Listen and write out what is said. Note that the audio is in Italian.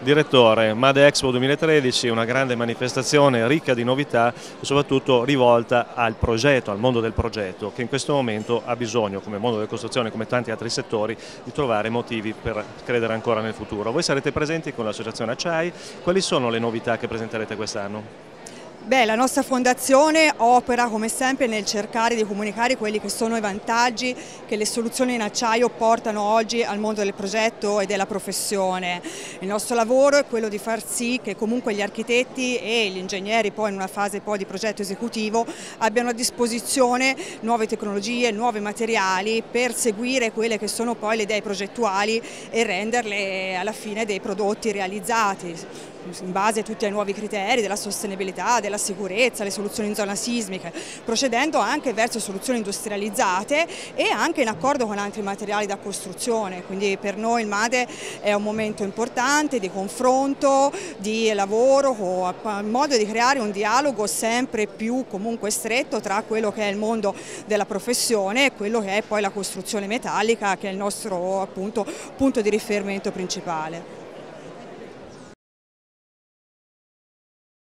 Direttore, Made Expo 2013 è una grande manifestazione ricca di novità e soprattutto rivolta al progetto, al mondo del progetto che in questo momento ha bisogno, come mondo della costruzione, come tanti altri settori, di trovare motivi per credere ancora nel futuro. Voi sarete presenti con l'associazione ACCIAI, quali sono le novità che presenterete quest'anno? Beh, la nostra fondazione opera come sempre nel cercare di comunicare quelli che sono i vantaggi che le soluzioni in acciaio portano oggi al mondo del progetto e della professione. Il nostro lavoro è quello di far sì che comunque gli architetti e gli ingegneri poi in una fase poi di progetto esecutivo abbiano a disposizione nuove tecnologie, nuovi materiali per seguire quelle che sono poi le idee progettuali e renderle alla fine dei prodotti realizzati in base a tutti ai nuovi criteri della sostenibilità, della sicurezza, le soluzioni in zona sismica, procedendo anche verso soluzioni industrializzate e anche in accordo con altri materiali da costruzione, quindi per noi il MADE è un momento importante di confronto, di lavoro, in modo di creare un dialogo sempre più comunque stretto tra quello che è il mondo della professione e quello che è poi la costruzione metallica che è il nostro appunto, punto di riferimento principale.